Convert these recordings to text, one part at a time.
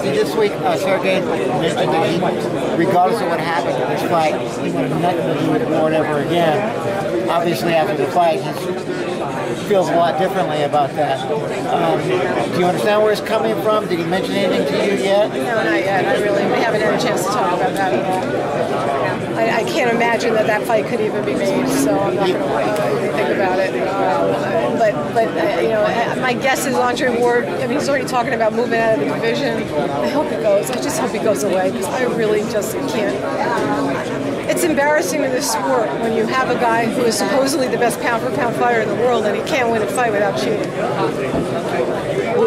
This week, uh, Sergey mentioned that he, regardless of what happened in this fight, he wanted nothing to do with Ward ever again. Obviously, after the fight, he feels a lot differently about that. Um, do you understand where he's coming from? Did he mention anything to you yet? No, not yet. I really, we haven't had a chance to talk about that at all. I, can't imagine that that fight could even be made, so I'm not going to think about it. Um, but, but uh, you know, my guess is Andre Ward. I mean, he's already talking about moving out of the division. I hope he goes. I just hope he goes away because I really just can't. It's embarrassing in this sport when you have a guy who is supposedly the best pound for pound fighter in the world and he can't win a fight without cheating.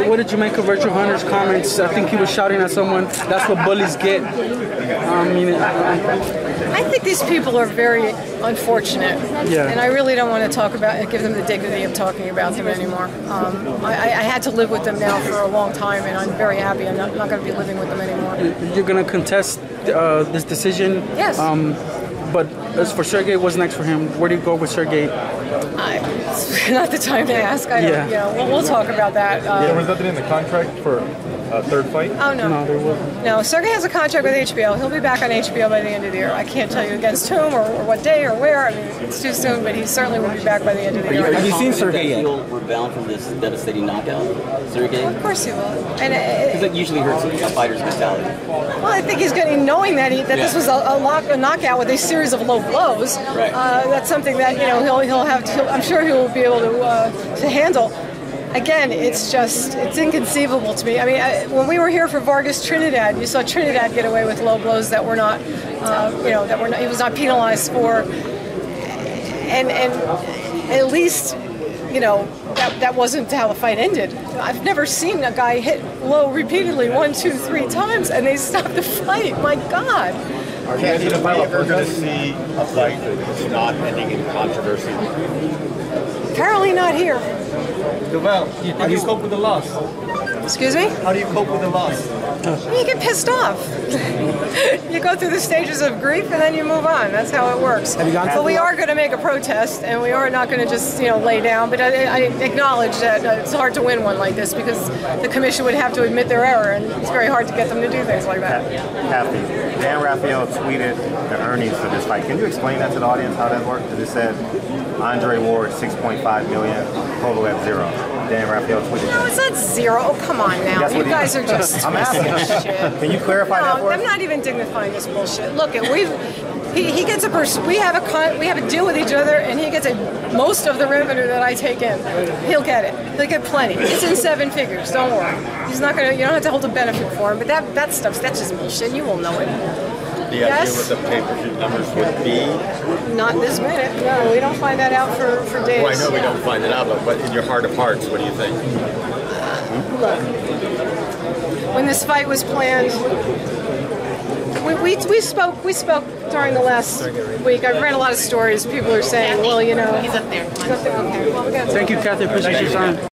What, did you make of Virgil Hunter's comments? I think he was shouting at someone. That's what bullies get. I I think these people are very unfortunate, Yeah. and I really don't want to talk about give them the dignity of talking about them anymore. Um, I, I had to live with them now for a long time, and I'm very happy. I'm not, not going to be living with them anymore. you're gonna contest uh, this decision. Yes. Um, but as for Sergey, what's next for him? Where do you go with Sergey? I, it's not the time to ask. I don't, Yeah. you know, we'll, we'll talk about that. There Um, was nothing in the contract for a third fight? oh no. No, there wasn't. No, Sergey has a contract with HBO. He'll be back on HBO by the end of the year. I can't tell you against whom or, or what day or where. I mean, it's too soon, but he certainly will be back by the end of the year. Have you seen Sergey that yet? He'll rebound from this devastating knockout, Sergey. Of course he will. And Because it usually hurts a fighter's mentality. Well, I think he's getting knowing that he, that this was a, a, lock, a knockout with a series of low blows. Right. Uh, that's something that you know he'll he'll have. To, he'll, I'm sure he will be able to uh, to handle. Again, it's just it's inconceivable to me. I mean, I, when we were here for Vargas Trinidad, you saw Trinidad get away with low blows that were not, uh, you know, that were not, he was not penalized for, and and at least. You know, that, that wasn't how the fight ended. I've never seen a guy hit low repeatedly one, two, three times and they stopped the fight. My God. Are you ever going to see a fight that's not ending in controversy? Apparently not here. Deval, how do you cope with the loss? Excuse me? How do you cope with the loss? You get pissed off. you go through the stages of grief and then you move on. That's how it works. Have you gone but we that? are going to make a protest, and we are not going to just you know lay down. But I, I acknowledge that uh, it's hard to win one like this because the commission would have to admit their error, and it's very hard to get them to do things like that. Kathy, Dan Raphael tweeted the earnings for this fight. Can you explain that to the audience how that worked? Because it said Andre Ward 6.5 million, total at zero. Dan Raphael tweeted No, it's not zero. Oh, come on now. That's You guys are just I'm asking. shit. Can you clarify that for I'm us? not even dignifying this bullshit. Look, it we've he, he gets a pers- we have a con- we have a deal with each other, and he gets a most of the revenue that I take in. He'll get it. He'll get plenty. It's in seven figures. Don't worry. He's not gonna. You don't have to hold a benefit for him. But that that stuff's that's just bullshit. You will know it. The Yes. idea what the pay-per-view numbers would be? Not this minute. No, we don't find that out for for days. Well, I know we don't find it out, but, but in your heart of hearts, what do you think? Look, when this fight was planned, we, we, we spoke we spoke during the last week. I've read a lot of stories. People are saying, well, you know, he's up there. He's up there. Okay. Well, we Thank you, Kathy. Appreciate your time.